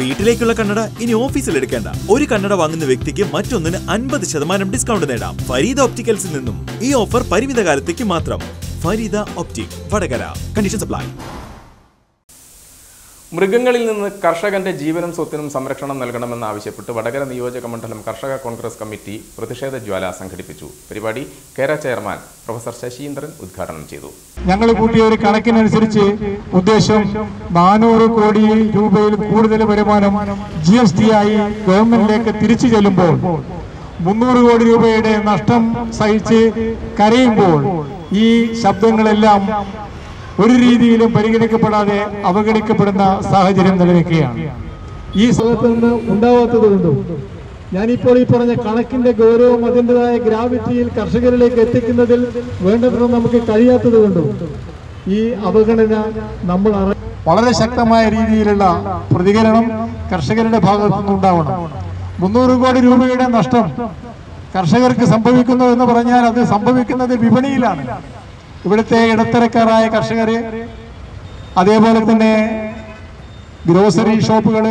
വീട്ടിലേക്കുള്ള കണ്ണട ഇനി ഓഫീസിൽ എടുക്കേണ്ട. ഒരു കണ്ണട വാങ്ങുന്ന വ്യക്തിക്ക് മറ്റൊന്നിന് അൻപത് ശതമാനം ഡിസ്കൗണ്ട് നേടാം. ഫരീദ ഓപ്റ്റിക്കൽസിൽ നിന്നും ഈ ഓഫർ പരിമിത കാലത്തേക്ക് മാത്രം. Fareeda optic Vadakara. Condition supply. മൃഗങ്ങളിൽ നിന്ന് കർഷകന്റെ ജീവനും സ്വത്തിനും സംരക്ഷണം നൽകണമെന്നാവശ്യപ്പെട്ട് വടകര നിയോജക മണ്ഡലം കർഷക കോൺഗ്രസ് കമ്മിറ്റി പ്രതിഷേധ ജ്വാല സംഘടിപ്പിച്ചു. പരിപാടി കേര ചെയർമാൻ പ്രൊഫസർ ശശീന്ദ്രൻ ഉദ്ഘാടനം ചെയ്തു. ഞങ്ങൾ കൂട്ടിയ ഒരു കണക്കിനനുസരിച്ച് ഉദ്ദേശം നാനൂറ് കോടി രൂപയിൽ കൂടുതൽ വരുമാനം ജി എസ് ടി ആയി ഗവൺമെന്റിലേക്ക് തിരിച്ചു ചെല്ലുമ്പോൾ മുന്നൂറ് കോടി രൂപയുടെ നഷ്ടം സഹിച്ച് കരയുമ്പോൾ ഈ ശബ്ദങ്ങളെല്ലാം ഒരു രീതിയിലും പരിഗണിക്കപ്പെടാതെ അവഗണിക്കപ്പെടുന്ന സാഹചര്യം നിലനിൽക്കുകയാണ്. ഈ സ്ഥലത്ത് നിന്ന് ഉണ്ടാവാത്തത് കൊണ്ടും ഞാനിപ്പോൾ ഈ പറഞ്ഞ കണക്കിന്റെ ഗൗരവം അതിന്റെതായ ഗ്രാവിറ്റിയിൽ കർഷകരിലേക്ക് എത്തിക്കുന്നതിൽ വേണ്ടത്ര നമുക്ക് കഴിയാത്തത് കൊണ്ടും ഈ അവഗണന നമ്മൾ വളരെ ശക്തമായ രീതിയിലുള്ള പ്രതികരണം കർഷകരുടെ ഭാഗത്തു നിന്നുണ്ടാവണം മുന്നൂറ് കോടി രൂപയുടെ നഷ്ടം കർഷകർക്ക് സംഭവിക്കുന്നു എന്ന് പറഞ്ഞാൽ അത് സംഭവിക്കുന്നത് വിപണിയിലാണ്. ഇവിടുത്തെ ഇടത്തരക്കാരായ കർഷകർ അതേപോലെ തന്നെ ഗ്രോസറി ഷോപ്പുകൾ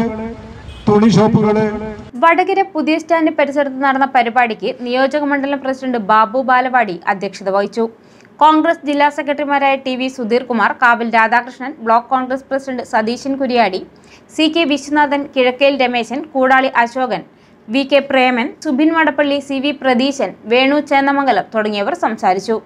തുണി ഷോപ്പുകൾ. വടകര പുതിയ സ്റ്റാൻഡ് പരിസരത്ത് നടന്ന പരിപാടിക്ക് നിയോജക മണ്ഡലം പ്രസിഡന്റ് ബാബു ബാലവാടി അധ്യക്ഷത വഹിച്ചു. കോൺഗ്രസ് ജില്ലാ സെക്രട്ടറിമാരായ T V Sudheer Kumar Kavil Radhakrishnan block Congress president Satheesan Kuriyadi C K Viswanathan Kizhakkel Rameshan Koodali Ashokan V K Preman Subin Vadappally C V Pratheesan Venu Chennamangalam തുടങ്ങിയവർ സംസാരിച്ചു.